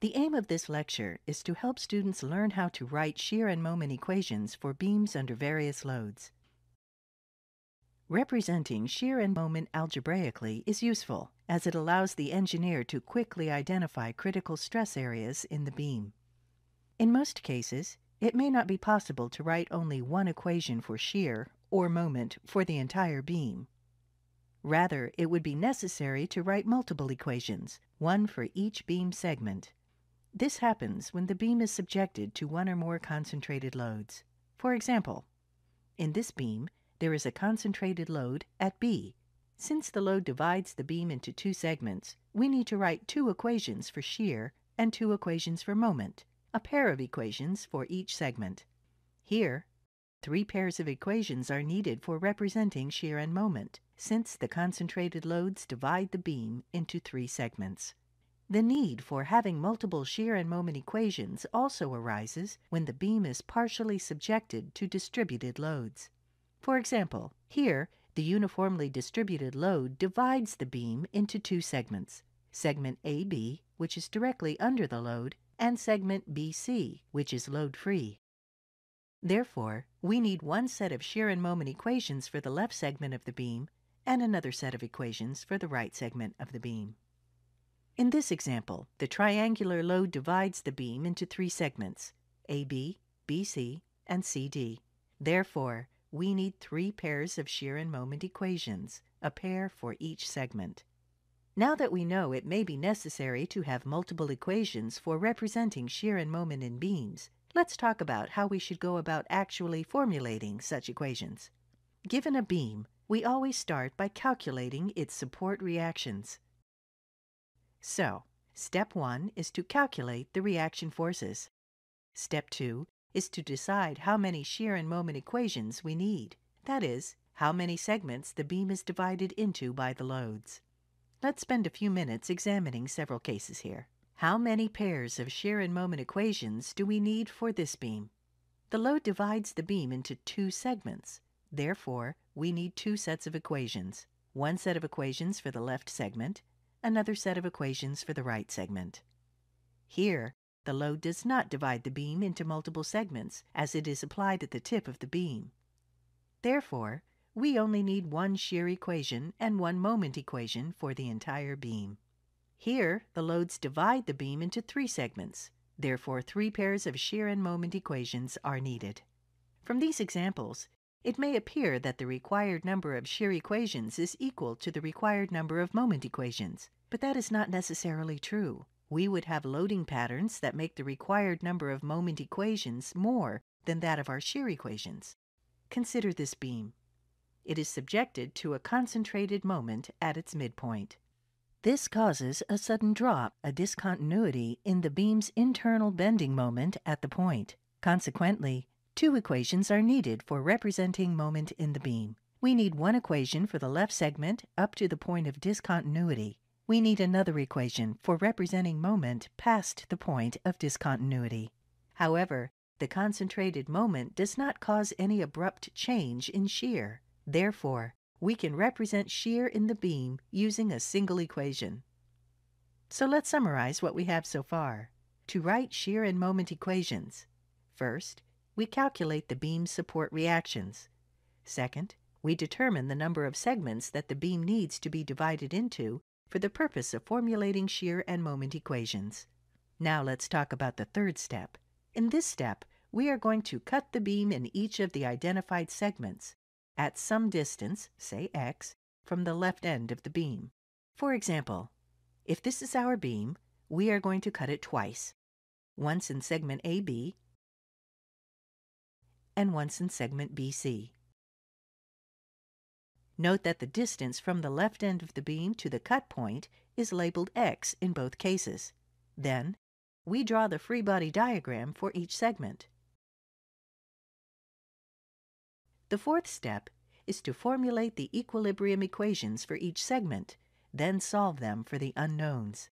The aim of this lecture is to help students learn how to write shear and moment equations for beams under various loads. Representing shear and moment algebraically is useful, as it allows the engineer to quickly identify critical stress areas in the beam. In most cases, it may not be possible to write only one equation for shear or moment for the entire beam. Rather, it would be necessary to write multiple equations, one for each beam segment. This happens when the beam is subjected to one or more concentrated loads. For example, in this beam, there is a concentrated load at B. Since the load divides the beam into two segments, we need to write two equations for shear and two equations for moment, a pair of equations for each segment. Here, three pairs of equations are needed for representing shear and moment, since the concentrated loads divide the beam into three segments. The need for having multiple shear and moment equations also arises when the beam is partially subjected to distributed loads. For example, here, the uniformly distributed load divides the beam into two segments, segment AB, which is directly under the load, and segment BC, which is load-free. Therefore, we need one set of shear and moment equations for the left segment of the beam and another set of equations for the right segment of the beam. In this example, the triangular load divides the beam into three segments, AB, BC, and CD. Therefore, we need three pairs of shear and moment equations, a pair for each segment. Now that we know it may be necessary to have multiple equations for representing shear and moment in beams, let's talk about how we should go about actually formulating such equations. Given a beam, we always start by calculating its support reactions. So, step 1 is to calculate the reaction forces. Step 2 is to decide how many shear and moment equations we need. That is, how many segments the beam is divided into by the loads. Let's spend a few minutes examining several cases here. How many pairs of shear and moment equations do we need for this beam? The load divides the beam into two segments. Therefore, we need two sets of equations. One set of equations for the left segment another set of equations for the right segment. Here, the load does not divide the beam into multiple segments as it is applied at the tip of the beam. Therefore, we only need one shear equation and one moment equation for the entire beam. Here, the loads divide the beam into three segments. Therefore, three pairs of shear and moment equations are needed. From these examples, it may appear that the required number of shear equations is equal to the required number of moment equations, but that is not necessarily true. We would have loading patterns that make the required number of moment equations more than that of our shear equations. Consider this beam. It is subjected to a concentrated moment at its midpoint. This causes a sudden drop, a discontinuity, in the beam's internal bending moment at the point. Consequently, Two equations are needed for representing moment in the beam. We need one equation for the left segment up to the point of discontinuity. We need another equation for representing moment past the point of discontinuity. However, the concentrated moment does not cause any abrupt change in shear. Therefore, we can represent shear in the beam using a single equation. So let's summarize what we have so far. To write shear and moment equations, first, we calculate the beam's support reactions. Second, we determine the number of segments that the beam needs to be divided into for the purpose of formulating shear and moment equations. Now let's talk about the third step. In this step, we are going to cut the beam in each of the identified segments at some distance, say x, from the left end of the beam. For example, if this is our beam, we are going to cut it twice, once in segment AB and once in segment BC. Note that the distance from the left end of the beam to the cut point is labeled x in both cases. Then, we draw the free body diagram for each segment. The fourth step is to formulate the equilibrium equations for each segment, then solve them for the unknowns.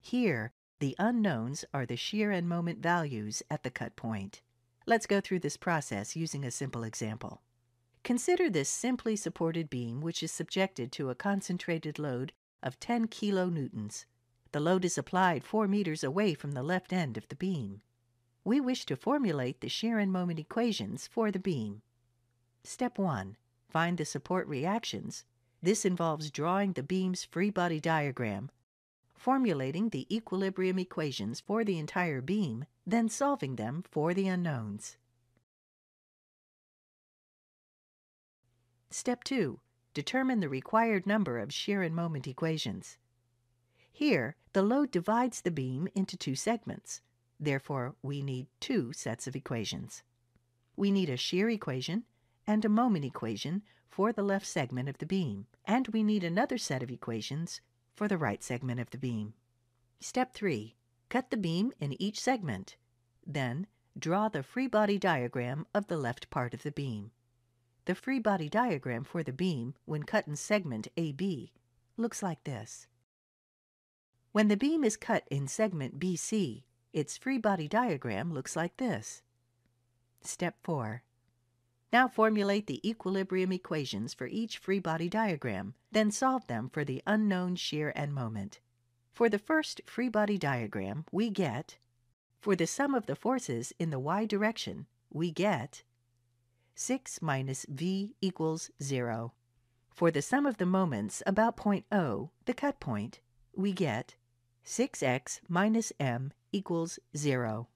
Here, the unknowns are the shear and moment values at the cut point. Let's go through this process using a simple example. Consider this simply supported beam which is subjected to a concentrated load of 10 kilonewtons. The load is applied 4 meters away from the left end of the beam. We wish to formulate the shear and moment equations for the beam. Step 1. Find the support reactions. This involves drawing the beam's free body diagram, formulating the equilibrium equations for the entire beam, then solving them for the unknowns. Step 2. Determine the required number of shear and moment equations. Here, the load divides the beam into two segments. Therefore, we need two sets of equations. We need a shear equation and a moment equation for the left segment of the beam, and we need another set of equations for the right segment of the beam. Step 3. Cut the beam in each segment. Then, draw the free body diagram of the left part of the beam. The free body diagram for the beam, when cut in segment AB, looks like this. When the beam is cut in segment BC, its free body diagram looks like this. Step 4. Now formulate the equilibrium equations for each free body diagram, then solve them for the unknown shear and moment. For the first free body diagram, we get, for the sum of the forces in the y direction, we get 6 minus v equals 0. For the sum of the moments about point O, the cut point, we get 6x minus m equals 0.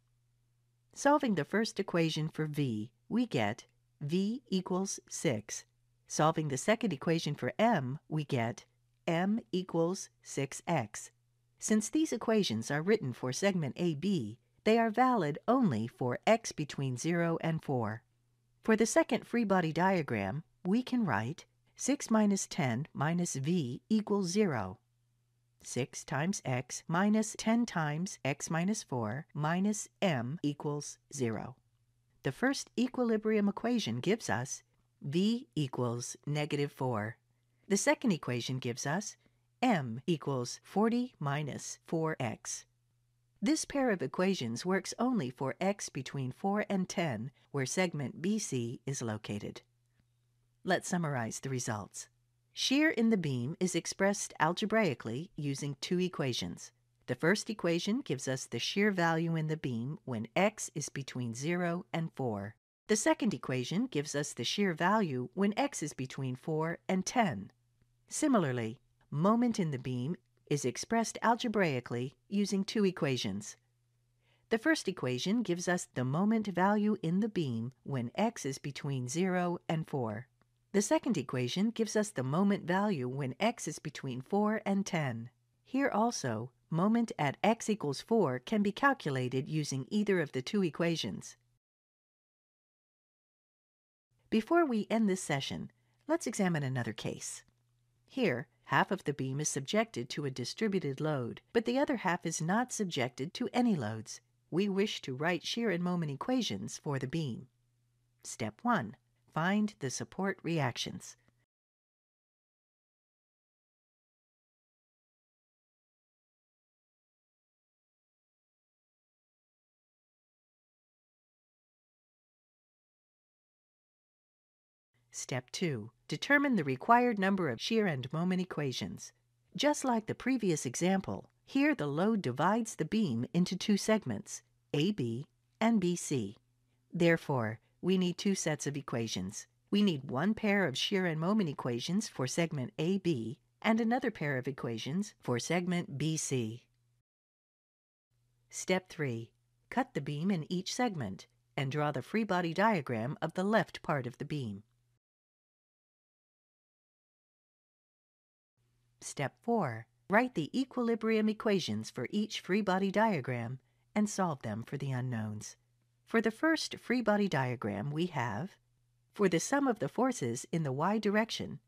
Solving the first equation for v, we get v equals 6. Solving the second equation for m, we get m equals 6x. Since these equations are written for segment AB, they are valid only for x between 0 and 4. For the second free body diagram, we can write 6 minus 10 minus v equals 0. 6 times x minus 10 times x minus 4 minus m equals 0. The first equilibrium equation gives us v equals negative 4. The second equation gives us m equals 40 minus 4x. This pair of equations works only for x between 4 and 10, where segment BC is located. Let's summarize the results. Shear in the beam is expressed algebraically using two equations. The first equation gives us the shear value in the beam when x is between 0 and 4. The second equation gives us the shear value when x is between 4 and 10. Similarly, moment in the beam is expressed algebraically using two equations. The first equation gives us the moment value in the beam when x is between 0 and 4. The second equation gives us the moment value when x is between 4 and 10. Here also, moment at x equals 4 can be calculated using either of the two equations. Before we end this session, let's examine another case. Here, Half of the beam is subjected to a distributed load, but the other half is not subjected to any loads. We wish to write shear and moment equations for the beam. Step 1. Find the support reactions. Step 2. Determine the required number of shear and moment equations. Just like the previous example, here the load divides the beam into two segments, AB and BC. Therefore, we need two sets of equations. We need one pair of shear and moment equations for segment AB and another pair of equations for segment BC. Step 3. Cut the beam in each segment and draw the free body diagram of the left part of the beam. Step 4. Write the equilibrium equations for each free body diagram and solve them for the unknowns. For the first free body diagram, we have for the sum of the forces in the y direction,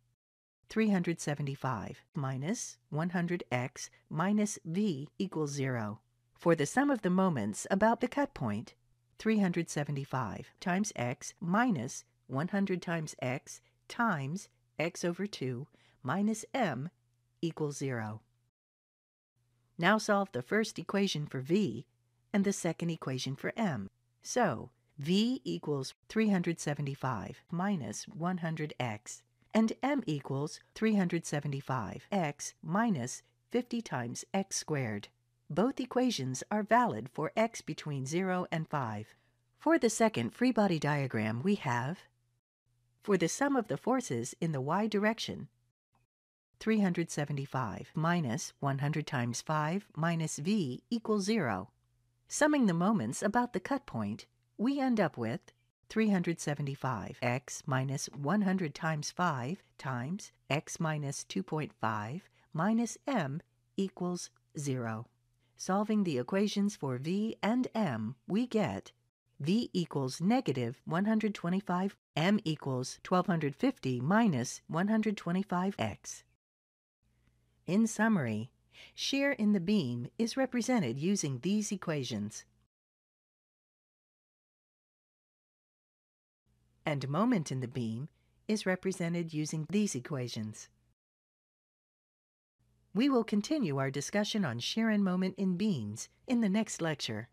375 minus 100x minus v equals 0. For the sum of the moments about the cut point, 375 times x minus 100 times x times x over 2 minus m equals 0. Now solve the first equation for v and the second equation for m. So, v equals 375 minus 100x, and m equals 375x minus 50 times x squared. Both equations are valid for x between 0 and 5. For the second free body diagram, we have for the sum of the forces in the y direction, 375 minus 100 times 5 minus v equals 0. Summing the moments about the cut point, we end up with 375 x minus 100 times 5 times x minus 2.5 minus m equals 0. Solving the equations for v and m, we get v equals negative 125, m equals 1250 minus 125x. In summary, shear in the beam is represented using these equations. And moment in the beam is represented using these equations. We will continue our discussion on shear and moment in beams in the next lecture.